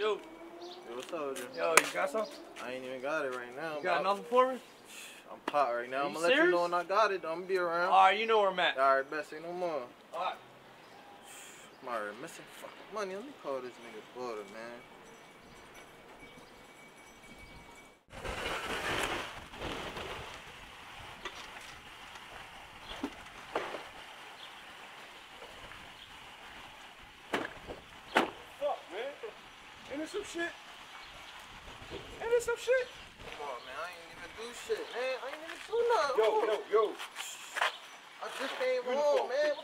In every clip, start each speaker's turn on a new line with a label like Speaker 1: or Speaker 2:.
Speaker 1: Yo,
Speaker 2: Yo, what's up, Jim?
Speaker 1: yo, you got some?
Speaker 2: I ain't even got it right now.
Speaker 1: You got nothing for me?
Speaker 2: I'm hot right now. I'm gonna let you know when I got it. I'm gonna be around.
Speaker 1: Alright, you know where I'm at.
Speaker 2: Alright, best say no more.
Speaker 1: Alright.
Speaker 2: I'm already missing fucking money. Let me call this nigga Florida, man.
Speaker 3: Fuck, man. Ain't there some shit? Ain't there some shit?
Speaker 2: Come on, man. I ain't even do shit, man. I ain't even do nothing.
Speaker 3: Yo, yo, yo.
Speaker 2: I just came home, man.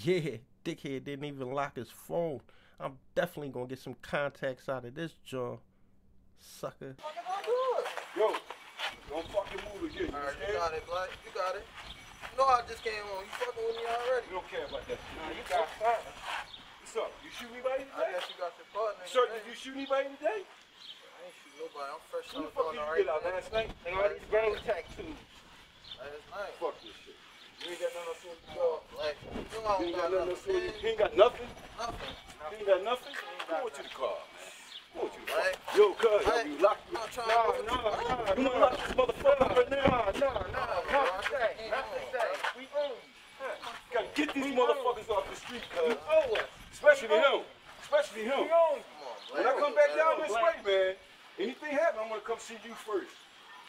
Speaker 4: Yeah, dickhead didn't even lock his phone. I'm definitely gonna get some contacts out of this joint, sucker.
Speaker 2: What the fuck I do it?
Speaker 3: Yo, don't fucking move again. You
Speaker 2: Alright, you got it, Black. You got it. You know I just came home. You fucking with me already.
Speaker 3: You don't care about that. Nah, you got fine. What's up? You shoot anybody today?
Speaker 2: I guess you got your partner.
Speaker 3: Sir, did you shoot anybody today?
Speaker 2: I ain't shoot nobody. I'm fresh
Speaker 3: Who
Speaker 2: out
Speaker 3: the fuck did you
Speaker 2: alright.
Speaker 3: get out last night? And all these gang tattoos.
Speaker 2: Last night.
Speaker 3: Fuck this shit. You ain't got nothing else on
Speaker 2: Yo, like, you
Speaker 3: You ain't got nothing on
Speaker 2: nothing.
Speaker 3: You ain't got nothing?
Speaker 2: Nothing.
Speaker 3: You ain't got nothing? Go on to the car, man. Go on to the Yo, cuz, you lock
Speaker 2: I'm
Speaker 3: Nah, nah, nah. You wanna lock this motherfucker right now? Nah, nah,
Speaker 2: Nah,
Speaker 3: nah.
Speaker 2: bro, I
Speaker 3: Not today.
Speaker 2: can't
Speaker 3: Not
Speaker 2: do it.
Speaker 3: today. We own you. Gotta get these motherfuckers off the street, cuz. Especially him. Especially him.
Speaker 2: Come on,
Speaker 3: When I come back down this way, man, anything happen, I'm gonna come see you first.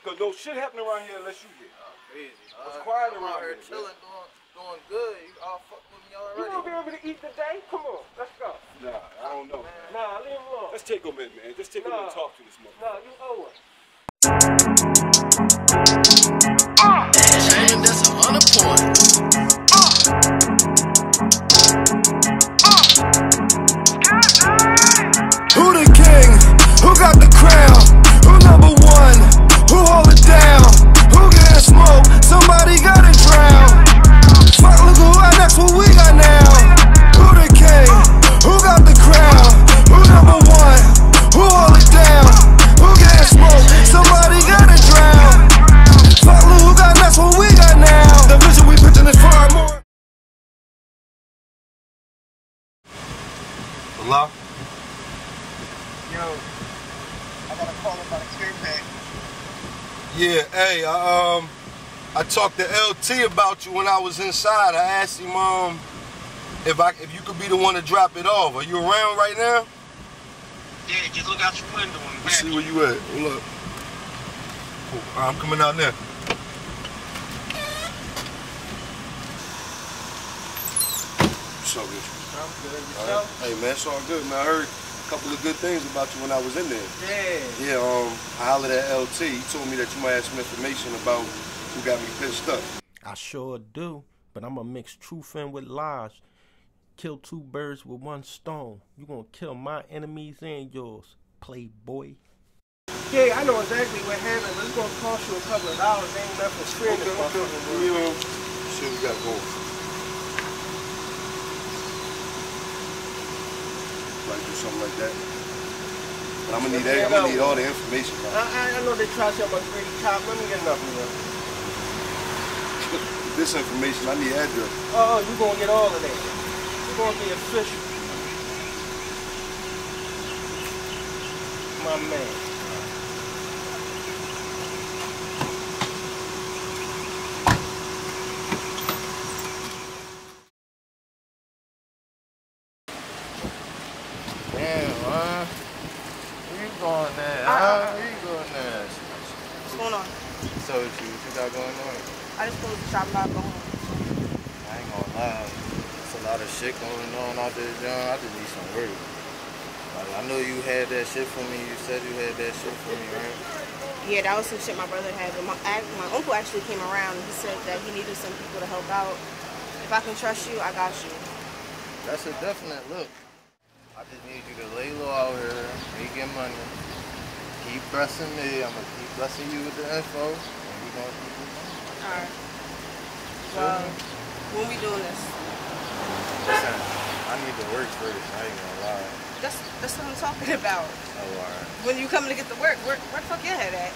Speaker 3: Cause no shit happen around here unless you here.
Speaker 2: Crazy.
Speaker 3: What's
Speaker 2: Uh,
Speaker 3: quiet
Speaker 2: I'm
Speaker 3: around
Speaker 2: here
Speaker 3: here,
Speaker 2: chilling, doing, doing good. You all fuck with me already.
Speaker 5: You gonna be able to eat today? Come on, let's go.
Speaker 3: Nah, I don't know.
Speaker 5: Nah, leave him alone.
Speaker 3: Let's take a in, man. Just take him in and talk to this motherfucker.
Speaker 5: Nah, you owe us.
Speaker 6: Saying that's a hundred point.
Speaker 7: Hey, I, um, I talked to LT about you when I was inside. I asked him, um, if I if you could be the one to drop it off. Are you around right now?
Speaker 5: Yeah, just look out your window and
Speaker 7: Let's see where you at. Hold up. Cool. I'm coming out now. What's up.
Speaker 1: I'm good.
Speaker 7: All right. Hey man, it's all good, man. I heard a couple of good things about you when I was in there.
Speaker 1: Yeah.
Speaker 7: Yeah, um, I hollered at LT. He told me that you might have some information about who got me pissed up.
Speaker 4: I sure do, but I'ma mix truth in with lies. Kill two birds with one stone. You gonna kill my enemies and yours, playboy.
Speaker 5: Yeah, I know exactly what happened, but it's gonna cost you a couple of dollars. Ain't nothing screwing this motherfucker. bro.
Speaker 7: You know, shit we got going. Like do something like that. But I'm gonna need that. I'm gonna need all the information.
Speaker 5: I, I, I know they try to sell my great top. Let me get nothing, yo.
Speaker 7: it. this information, I need address.
Speaker 5: Oh, oh, you gonna get all of that. You gonna be official. My man.
Speaker 2: Damn, man. Where you going there?
Speaker 8: Uh,
Speaker 2: huh? Where you going there?
Speaker 8: What's going on?
Speaker 2: So what you, what you got going on?
Speaker 8: I just closed the shop not going home.
Speaker 2: I ain't gonna lie. There's a lot of shit going on out there, John. I just need some work. Like, I know you had that shit for me. You said you had that shit for me, right?
Speaker 8: Yeah, that was some shit my brother had. But my, I, my uncle actually came around and he said that he needed some people to help out. If I can trust you, I got you.
Speaker 2: That's a definite look. I just need you to lay low out here, make your money. Keep blessing me. I'm gonna keep blessing you with the info. And we gonna keep it going.
Speaker 8: Alright. Well, when we doing this?
Speaker 2: Listen, I need to work first. I ain't gonna lie.
Speaker 8: That's that's what I'm talking about.
Speaker 2: Oh, alright.
Speaker 8: When you coming to get the work, where, where the fuck your head at?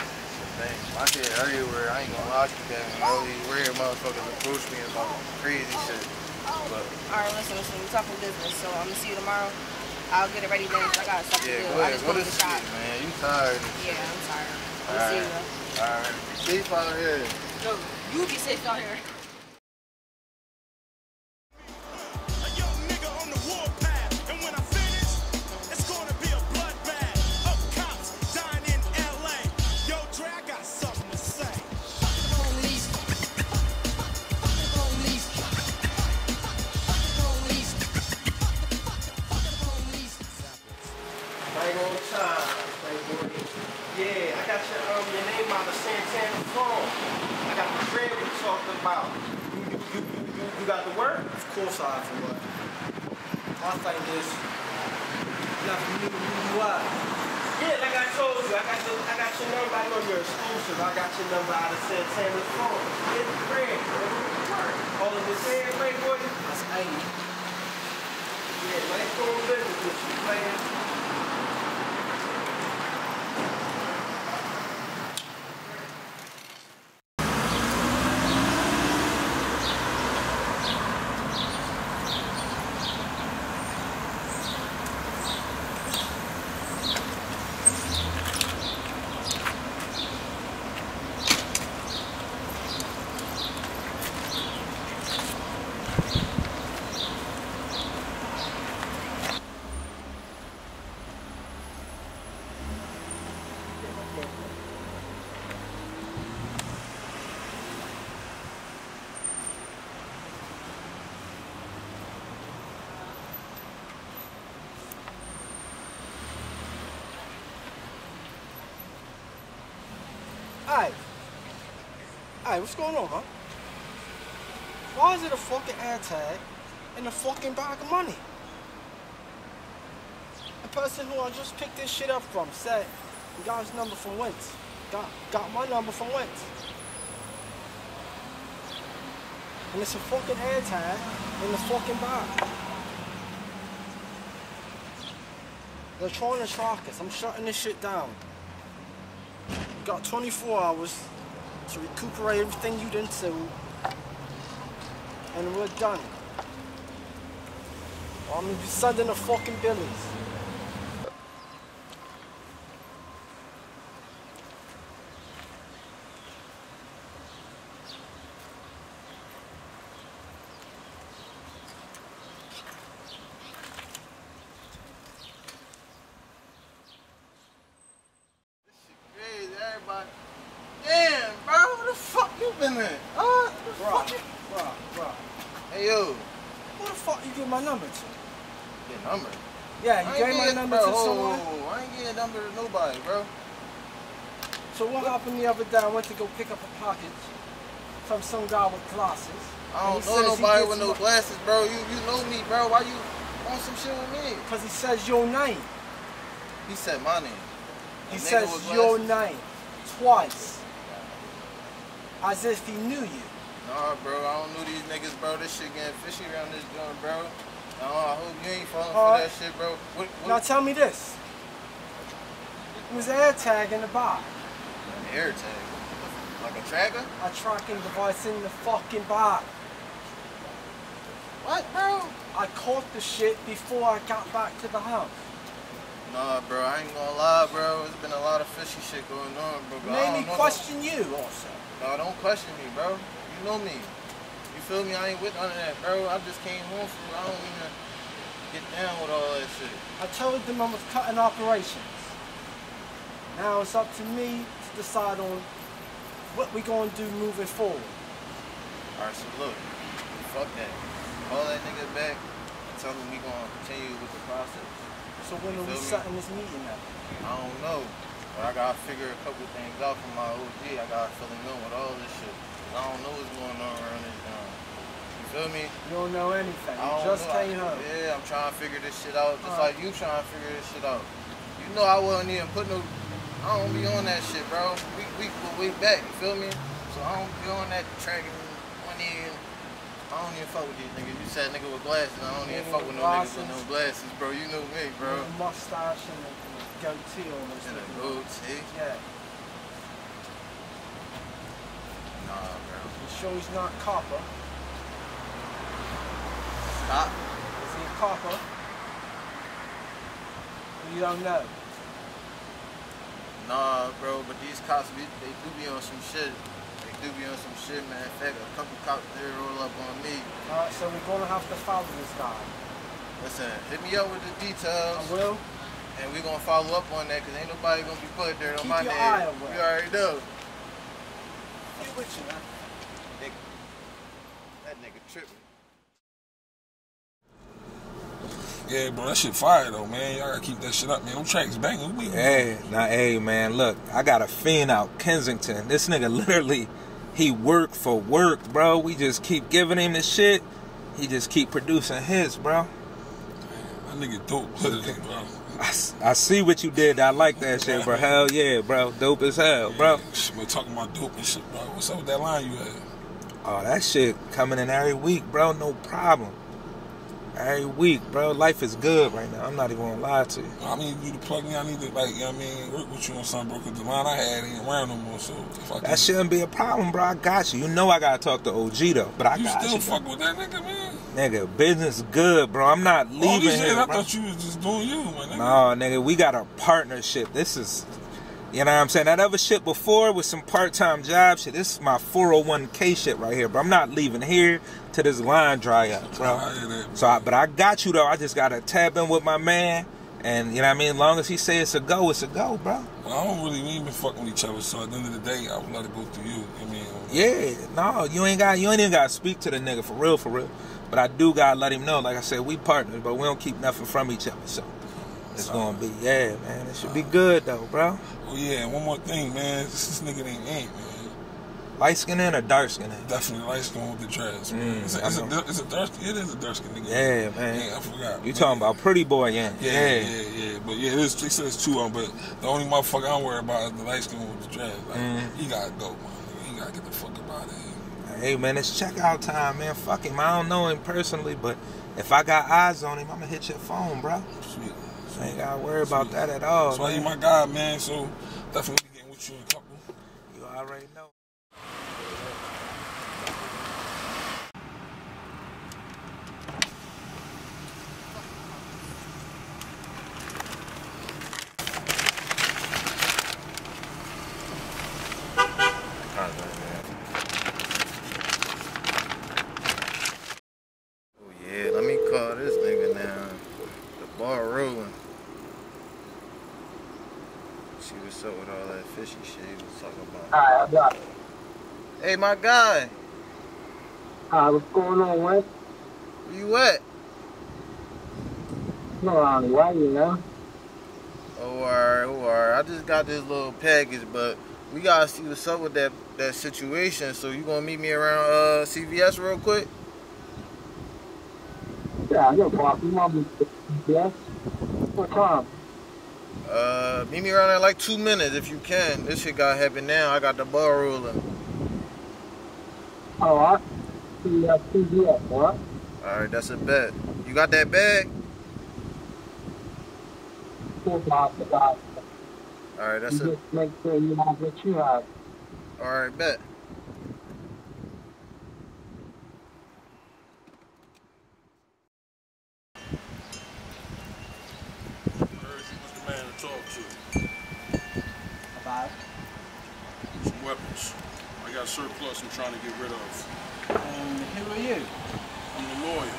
Speaker 2: Dang, my shit everywhere. I ain't gonna lie to you. All these weird motherfuckers approach me about crazy shit. But
Speaker 8: Alright, listen, listen, we talking business, so I'm gonna see you tomorrow. I'll get it ready then. I got to
Speaker 2: Yeah,
Speaker 8: do.
Speaker 2: go
Speaker 8: I just
Speaker 2: to
Speaker 8: to the shop.
Speaker 2: man. You tired.
Speaker 8: Yeah, I'm tired.
Speaker 2: Alright.
Speaker 8: see you.
Speaker 2: Alright. Safe out here.
Speaker 8: No, you be safe out here.
Speaker 1: Hey. Hey, what's going on, huh? Why is it a fucking air tag and a fucking bag of money? The person who I just picked this shit up from said he got his number from Wentz. Got got my number from Wentz. And it's a fucking air tag in the fucking bag. They're trying to track us. I'm shutting this shit down. Got 24 hours to recuperate everything you didn't do. And we're done. I'm sending the fucking billies.
Speaker 2: Crazy, everybody. Damn, bro, where the fuck you been at? Uh, the
Speaker 1: Bruh,
Speaker 2: fuck you?
Speaker 1: bruh, bruh.
Speaker 2: Hey, yo,
Speaker 1: Who the fuck you give my number to?
Speaker 2: your number.
Speaker 1: Yeah,
Speaker 2: I
Speaker 1: you
Speaker 2: ain't
Speaker 1: gave my
Speaker 2: getting-
Speaker 1: number
Speaker 2: bro,
Speaker 1: to
Speaker 2: whoa,
Speaker 1: someone.
Speaker 2: whoa, whoa, I ain't getting a number to nobody, bro.
Speaker 1: So what happened the other day? I went to go pick up a package from some guy with glasses.
Speaker 2: I don't know nobody with no glasses, bro. You you know me, bro. Why you on some shit with me?
Speaker 1: Cause he says your name.
Speaker 2: He said my name.
Speaker 1: He says your name twice. As if he knew you.
Speaker 2: Nah, bro, I don't know these niggas, bro. This shit getting fishy around this joint, bro. Nah, I hope you ain't falling
Speaker 1: All
Speaker 2: for
Speaker 1: right.
Speaker 2: that shit, bro. What, what,
Speaker 1: Now tell me this. It was an air tag in the bar.
Speaker 2: Air tag. Like a tracker?
Speaker 1: A tracking device in the fucking bar.
Speaker 2: What, bro?
Speaker 1: I caught the shit before I got back to the house.
Speaker 2: Nah, bro, I ain't gonna lie, bro. There's been a lot of fishy shit going on, bro. but
Speaker 1: Made me question you also.
Speaker 2: No, don't question me, bro. You know me. You feel me? I ain't with none of that, bro. I just came home from. I don't even get down with all that shit.
Speaker 1: I told them I was cutting operations. Now it's up to me to decide on what we're going to do moving forward.
Speaker 2: Alright, so look, fuck that. Call that nigga back and tell him we're gonna continue with the process.
Speaker 1: So when
Speaker 2: You
Speaker 1: are we setting this meeting at?
Speaker 2: I don't know, but I gotta figure a couple things out from my OG. I gotta fill him in with all this shit. 'Cause I don't know what's going on around this town. You feel me?
Speaker 1: You don't know anything.
Speaker 2: I
Speaker 1: You just
Speaker 2: know.
Speaker 1: came home.
Speaker 2: Yeah, I'm trying to figure this shit out, just
Speaker 1: Alright.
Speaker 2: like you trying to figure this shit out. You know I wasn't even put no. I don't be on that shit, bro. We we way back. You feel me? So I don't be on that tracking money. And I don't even fuck with these niggas. You said nigga with glasses. I don't even fuck
Speaker 1: with
Speaker 2: no niggas with no
Speaker 1: glasses.
Speaker 2: glasses, bro. You know me, bro.
Speaker 1: With a mustache and a, goatee almost.
Speaker 2: And a goatee.
Speaker 1: Yeah.
Speaker 2: Nah, bro.
Speaker 1: You sure he's not copper?
Speaker 2: Stop.
Speaker 1: Is he a copper? You don't know.
Speaker 2: Nah, bro, but these cops, be, they do be on some shit. They do be on some shit, man. In fact, a couple cops did roll up on me.
Speaker 1: Alright, so we're gonna have to follow this guy.
Speaker 2: Listen, hit me up with the details.
Speaker 1: I will.
Speaker 2: And we're gonna follow up on that, cause ain't nobody gonna be putting dirt on
Speaker 1: Keep
Speaker 2: my
Speaker 1: your
Speaker 2: name.
Speaker 1: eye away.
Speaker 2: You already know.
Speaker 1: Get with you, man.
Speaker 2: Nigga. That nigga tripping.
Speaker 9: Yeah, bro, that shit fire though, man. Y'all gotta keep that shit up, man. Them tracks banging. We
Speaker 10: Hey, now, hey, man, look, I got a fiend out Kensington. This nigga literally, he work for work, bro. We just keep giving him the shit. He just keep producing hits, bro.
Speaker 9: That nigga dope, literally, bro.
Speaker 10: I, I see what you did. I like that shit, bro. Hell yeah, bro. Dope as hell, bro.
Speaker 9: Shit, We're talking about dope and shit, bro. What's up with that line you had?
Speaker 10: Oh, that shit coming in every week, bro. No problem. Every week, bro. Life is good right now. I'm not even gonna lie to you.
Speaker 9: I mean, you to plug me. I need to, like, you know what I mean, work with you on something, bro. Cause the line I had ain't around no more. So I can,
Speaker 10: That shouldn't be a problem, bro. I got you. You know I gotta talk to OG though, but I
Speaker 9: you
Speaker 10: got
Speaker 9: still
Speaker 10: you.
Speaker 9: fuck with that nigga, man.
Speaker 10: Nigga, business good, bro. I'm not
Speaker 9: All
Speaker 10: leaving
Speaker 9: these years,
Speaker 10: here,
Speaker 9: I
Speaker 10: bro.
Speaker 9: thought you was just doing you, man. Nigga.
Speaker 10: No, nigga, we got a partnership. This is, you know what I'm saying? That other shit before with some part-time job shit. This is my 401k shit right here, but I'm not leaving here till this line dry up, bro.
Speaker 9: I
Speaker 10: So, I, but I got you though. I just gotta tap in with my man, and you know what I mean. As long as he says it's a go, it's a go, bro.
Speaker 9: Well, I don't really, ain't been fucking with each other. So at the end of the day, I would let it go through you. I mean,
Speaker 10: Yeah, no, you ain't got, you ain't even gotta speak to the nigga for real, for real. But I do gotta let him know. Like I said, we partners, but we don't keep nothing from each other. So it's gonna be, yeah, man. It should be good though, bro.
Speaker 9: oh yeah, and one more thing, man. This, this nigga ain't ain't, man.
Speaker 10: Light skin in or dark skin in?
Speaker 9: Definitely light skin with the dreads, man.
Speaker 10: Mm,
Speaker 9: it's, a, it's, a, it's a dark, it is a dark skin nigga.
Speaker 10: Yeah, man.
Speaker 9: Yeah, I forgot.
Speaker 10: You
Speaker 9: man.
Speaker 10: talking about pretty boy, yeah?
Speaker 9: Yeah, yeah, yeah, yeah. But yeah, there's said it's two them, but the only motherfucker I'm worried about is the light skin with the dreads. Like,
Speaker 10: Mm.
Speaker 9: he gotta go, man. He gotta get the fuck up out of here.
Speaker 10: Hey man, it's checkout time, man. Fuck him. I don't know him personally, but if I got eyes on him, I'ma hit your phone, bro.
Speaker 9: Sweet.
Speaker 10: I ain't gotta worry about that at all.
Speaker 9: That's why you my guy, man. So definitely getting with you in a couple.
Speaker 10: You already know.
Speaker 2: Oh yeah, let me call this nigga now. The bar rolling. See what's up with all that fishy shit he was talking about.
Speaker 11: Alright, I got it.
Speaker 2: Hey, my guy,
Speaker 11: Alright, what's going on, Wes?
Speaker 2: where you at?
Speaker 11: No, I'm right, you know.
Speaker 2: Oh, alright, oh, alright. I just got this little package, but we gotta see what's up with that that situation. So you gonna meet me around uh CVS real quick?
Speaker 11: Yeah, no problem. You want me to yes? What time?
Speaker 2: Uh, meet me around in like two minutes if you can. This shit got happen now. I got the ball rolling.
Speaker 11: Oh, I see you at CVS, what?
Speaker 2: Alright, that's a bet. You got that bag?
Speaker 11: Four miles to God.
Speaker 2: Alright, that's
Speaker 11: just make sure you have what you have.
Speaker 2: alright bet.
Speaker 3: Heard you was the man to talk to.
Speaker 1: About
Speaker 3: Some weapons. I got surplus I'm trying to get rid of.
Speaker 1: and who are you?
Speaker 3: I'm the lawyer,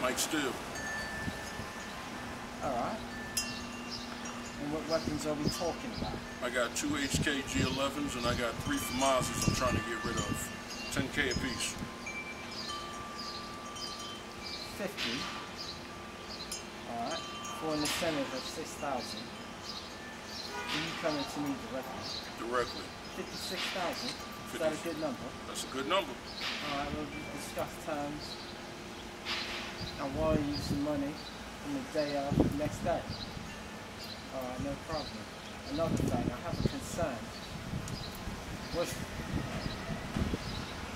Speaker 3: Mike Steele.
Speaker 1: All right. And what weapons are we talking about?
Speaker 3: I got two HK G11s and I got three FAMASs I'm trying to get rid of. 10K apiece.
Speaker 1: Fifty. All right. For an incentive of six thousand. You coming to me directly?
Speaker 3: Directly.
Speaker 1: Fifty-six thousand. Is that a good number?
Speaker 3: That's a good number.
Speaker 1: All right. We'll discuss terms. I wire you some money on the day of the next day. All right. No problem. Another thing. I have a concern. What's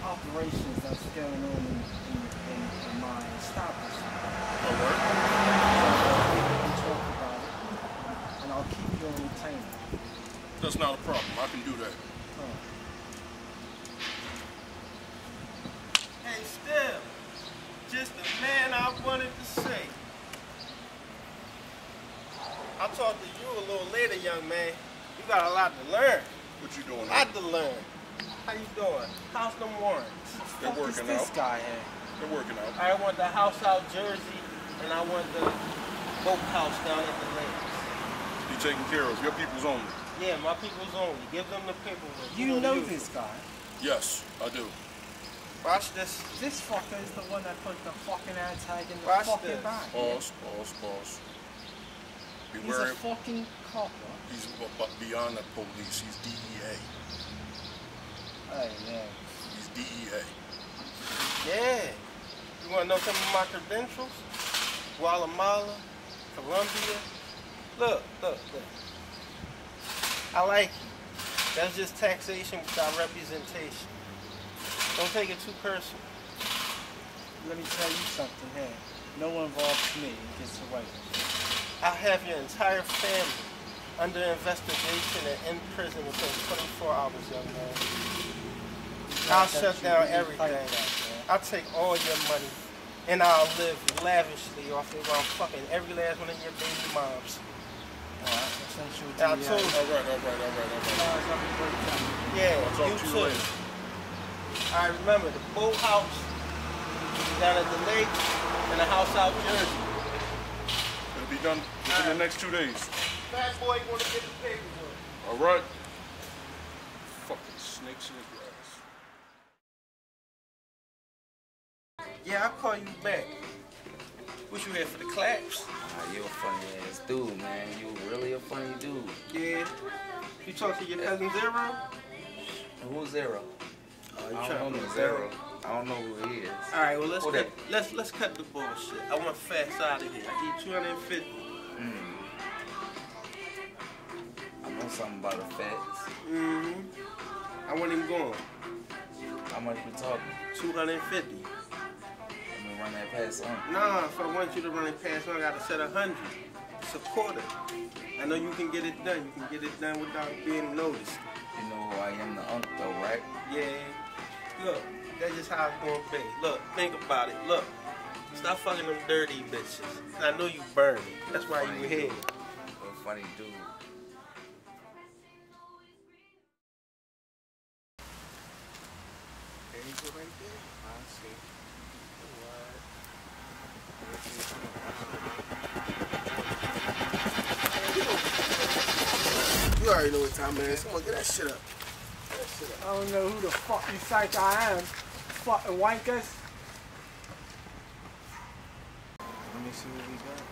Speaker 1: operations that's going on in, in, in, in my establishment?
Speaker 3: All oh, right.
Speaker 1: So we can talk about it, and I'll keep you on retainer.
Speaker 3: That's not a problem. I can do that.
Speaker 5: Hey, still, just the man I wanted to say. I'll talk to you a little later, young man. You got a lot to learn.
Speaker 3: What you doing?
Speaker 5: A lot to learn. How you doing? How's them warrants?
Speaker 3: They're
Speaker 5: Fuck is
Speaker 3: working
Speaker 5: this
Speaker 3: out.
Speaker 5: guy here?
Speaker 3: They're working out.
Speaker 5: I want the house out Jersey, and I want the boat house down at the lake.
Speaker 3: You taking care of your people's only.
Speaker 5: Yeah, my people's only. Give them the paperwork.
Speaker 1: You know
Speaker 5: the
Speaker 1: this guy.
Speaker 3: Yes, I do.
Speaker 5: Watch this.
Speaker 1: This fucker is the one that put the fucking air tag in the
Speaker 5: Watch
Speaker 1: fucking
Speaker 5: this.
Speaker 1: bag.
Speaker 3: Pause, pause, pause.
Speaker 1: He's
Speaker 3: Beware.
Speaker 1: a fucking copper.
Speaker 3: He's b- b- beyond the police. He's DEA.
Speaker 1: Hey, yeah.
Speaker 3: He's DEA.
Speaker 5: Yeah. You want to know some of my credentials? Guatemala, Colombia. Look, look, look. I like you. That's just taxation without representation. Don't take it too personal.
Speaker 1: Let me tell you something here. No one involves me gets away.
Speaker 5: I have your entire family under investigation and in prison within 24 hours, young man. I'll
Speaker 1: That
Speaker 5: shut down everything.
Speaker 1: fight that, man.
Speaker 5: I'll take all your money and I'll live lavishly off it while I'm fucking every last one of your baby moms.
Speaker 1: Alright, essential
Speaker 5: Yeah, I
Speaker 1: DEA.
Speaker 5: told uh, you.
Speaker 3: All right, all right, all right, all right.
Speaker 1: Guys, have a great time.
Speaker 5: Yeah,
Speaker 3: I'll
Speaker 5: you too.
Speaker 3: later.
Speaker 5: I remember the boat house down at the lake and the house out Jersey.
Speaker 3: It'll be done within the next two days.
Speaker 5: Fat boy wanna get the paperwork.
Speaker 3: All right. Fucking snakes in the grass.
Speaker 5: Yeah, I'll call you back. What you here for the claps?
Speaker 12: Ah, you a funny ass dude, man. You really a funny dude.
Speaker 5: Yeah. You talk to your cousin Zero?
Speaker 12: Who's Zero?
Speaker 5: Oh, you
Speaker 12: I
Speaker 5: trying
Speaker 12: don't
Speaker 5: to
Speaker 12: know
Speaker 5: be
Speaker 12: Zero. I don't know who he is.
Speaker 5: All right, well let's cut, let's let's cut the bullshit. I want fast out of here. I need 250.
Speaker 12: Mm. I know something about the facts.
Speaker 5: Mm-hmm. I want him going.
Speaker 12: How much we talking?
Speaker 5: 250.
Speaker 12: Let me run that past on.
Speaker 5: Nah, if I want you to run it past, on, I gotta set a hundred. It's a quarter. I know you can get it done. You can get it done without being noticed.
Speaker 12: You know who I am, the uncle, though, right?
Speaker 5: Yeah. Look, that's just how it's gonna be. Look, think about it. Look, stop fucking them dirty bitches. I know you burn. That's why you
Speaker 12: Funny
Speaker 5: here.
Speaker 12: dude. A funny dude.
Speaker 5: There you go right there. I see.
Speaker 13: You already know what time it is. Come on, get that shit up. Get that shit up.
Speaker 1: I don't know who the fuck you think I am. Fucking wankers.
Speaker 5: Let me see what we got.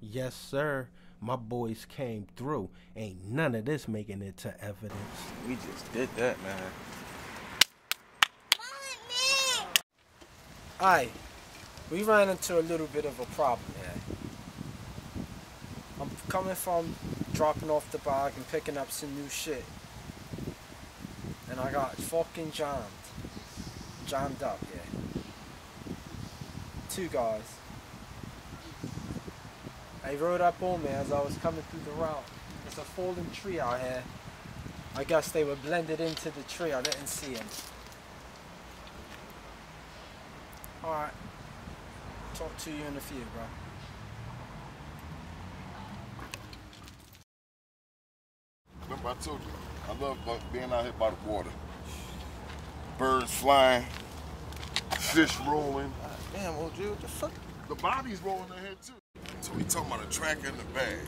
Speaker 4: Yes, sir. My boys came through. Ain't none of this making it to evidence.
Speaker 10: We just did that, man.
Speaker 1: Hi, we ran into a little bit of a problem here. I'm coming from dropping off the bag and picking up some new shit. And I got fucking jammed. Jammed up, yeah. Two guys. They rode up on me as I was coming through the route. There's a fallen tree out here. I guess they were blended into the tree. I didn't see them. Alright. Talk to you in a few, bro.
Speaker 14: Remember I told you, I love being out here by the water. Birds flying, fish rolling.
Speaker 2: Damn, OG, what the fuck?
Speaker 14: The bodies rolling ahead too. So we talking about a tracker in the bag.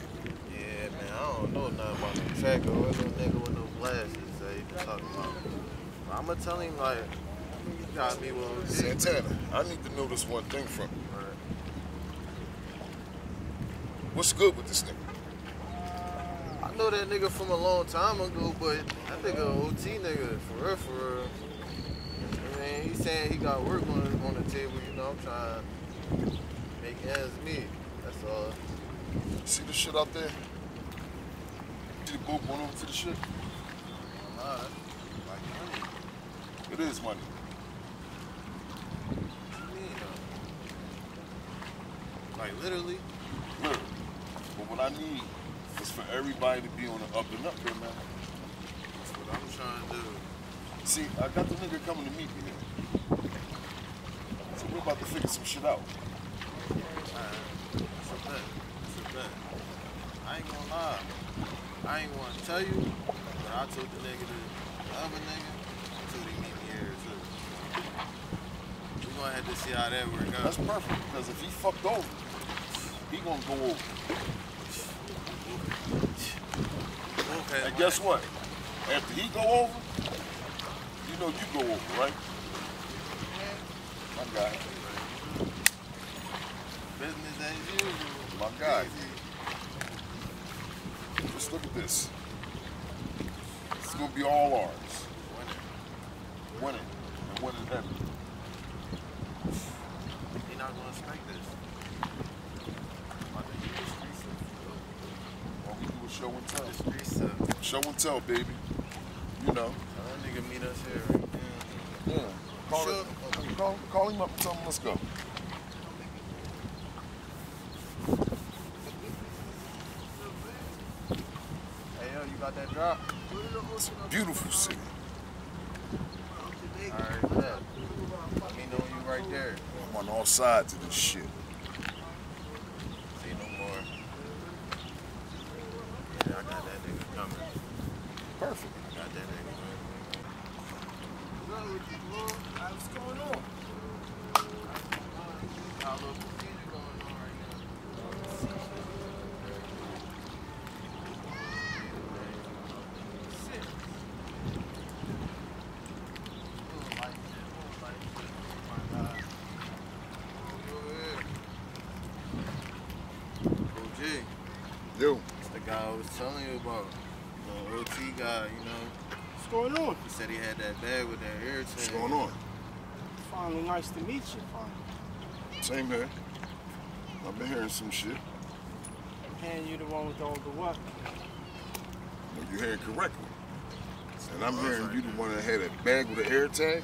Speaker 2: Yeah, man, I don't know nothing about the tracker or no nigga with no glasses that you been talking about. I'm gonna tell him, like, you got me with OG.
Speaker 14: Santana, I need to know this one thing from you. What's good with this nigga?
Speaker 2: I know that nigga from a long time ago, but that nigga a OT nigga, for real, for real. I mean, he's saying he got work on, on the table, you know, I'm trying to make ends meet. That's all.
Speaker 14: See the shit out there? See the boat going over to the shit?
Speaker 2: Nah, like money.
Speaker 14: It is money.
Speaker 2: What you mean, though? Like, literally?
Speaker 14: Look, but what I need is for everybody to be on the up and up here, man.
Speaker 2: That's what I'm trying to do.
Speaker 14: See, I got the nigga coming to meet me here. So we're about to figure some shit out.
Speaker 2: Alright. What's up, man? bet. I ain't gonna lie. I ain't wanna tell you, but I took the nigga to, the other nigga, until he meet me here too. We gonna have to see how that work out.
Speaker 14: That's perfect because if he fucked over, he gonna go over.
Speaker 2: Okay.
Speaker 14: And guess what? After he go over, you know you go over, right? My guy.
Speaker 2: Business as usual.
Speaker 14: My guy. Just look at this. It's gonna be all ours. Winning. Winning. And winning heavy.
Speaker 2: He not gonna expect this.
Speaker 14: All we do is show and tell. Show and tell, baby. You know.
Speaker 2: That nigga meet us here right now.
Speaker 14: Yeah. Call,
Speaker 2: Sure.
Speaker 14: it, call, call him up and tell him let's go.
Speaker 2: Hey yo, you got that drop?
Speaker 14: Beautiful city.
Speaker 2: Alright, bet. Let me know you right there.
Speaker 14: I'm on all sides of this shit.
Speaker 2: See no more. Yeah, I got that nigga coming.
Speaker 14: Perfect.
Speaker 2: I got that nigga
Speaker 1: What's going on?
Speaker 2: How little procedure going on right now? OG,
Speaker 14: Yo.
Speaker 2: it's the guy I was telling you about. The OT guy, you know.
Speaker 1: What's going on?
Speaker 2: He said he had that bag with that air tag.
Speaker 14: What's going on?
Speaker 1: Finally, nice to meet you. Finally.
Speaker 14: Same here. I've been hearing some shit.
Speaker 1: And you the one with all the work.
Speaker 14: Well, you hearing correctly. And I'm oh, hearing you the one that had a bag with an air tag.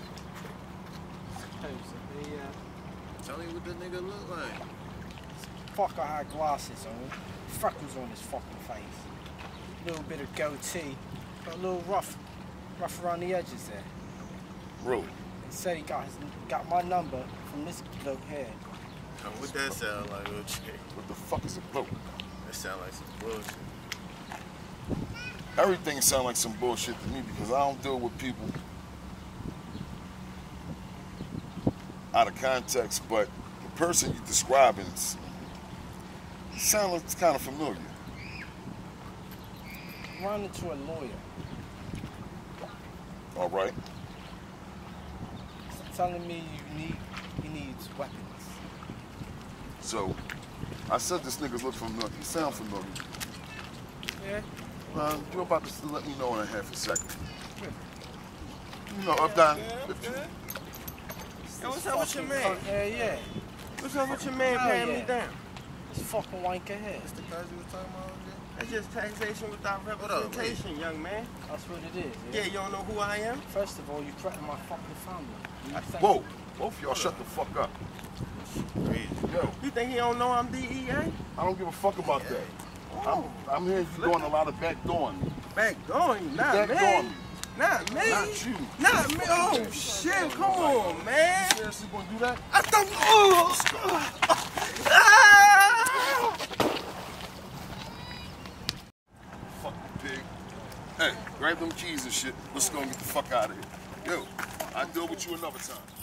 Speaker 1: Supposedly, yeah. Uh?
Speaker 2: Tell me what the nigga look like.
Speaker 1: Fucker had glasses on, freckles on his fucking face, little bit of goatee, got a little rough, rough around the edges there.
Speaker 14: Really?
Speaker 1: He said he got his, got my number from this bloke here.
Speaker 2: Now, what that sound like, OG?
Speaker 14: What the fuck is a bloke?
Speaker 2: That sound like some bullshit.
Speaker 14: Everything sounds like some bullshit to me because I don't deal with people out of context, but the person you're describing sounds kind of familiar.
Speaker 1: Run into a lawyer,
Speaker 14: All right.
Speaker 1: telling me you need he needs weapons.
Speaker 14: So I said this niggas look familiar. He sound familiar.
Speaker 1: Yeah.
Speaker 14: Uh, you're about to let me know in a half a second. You know, up down. If you,
Speaker 5: Yo, what's up with your man?
Speaker 1: Yeah, yeah.
Speaker 5: What's up with your man paying me down?
Speaker 1: This fucking wanker here.
Speaker 2: That's the cuz you was talking about, OG?
Speaker 5: That's just taxation without
Speaker 2: up,
Speaker 5: representation, young man.
Speaker 1: That's what it is.
Speaker 5: Yeah, you don't know who I am?
Speaker 1: First of all, you threaten my fucking family. Think-
Speaker 14: whoa, both of y'all shut the fuck up. Yo,
Speaker 5: You think he don't know I'm DEA?
Speaker 14: I don't give a fuck about that. I'm, oh. I'm hearing you doing a lot of backdooring me.
Speaker 5: Back going, not
Speaker 14: Backdooring
Speaker 5: me.
Speaker 14: me.
Speaker 5: Not me.
Speaker 14: Not you.
Speaker 5: Not me. Oh shit, come on, man.
Speaker 14: Seriously gonna do that?
Speaker 5: I thought. Oh. oh, oh. Ah!
Speaker 14: Fucking pig. Hey, grab them keys and shit. Let's go and get the fuck out of here. Yo, I'll deal with you another time.